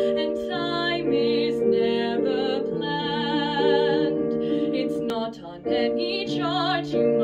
and time is never planned. It's not on any chart you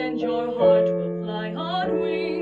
and your heart will fly on wings.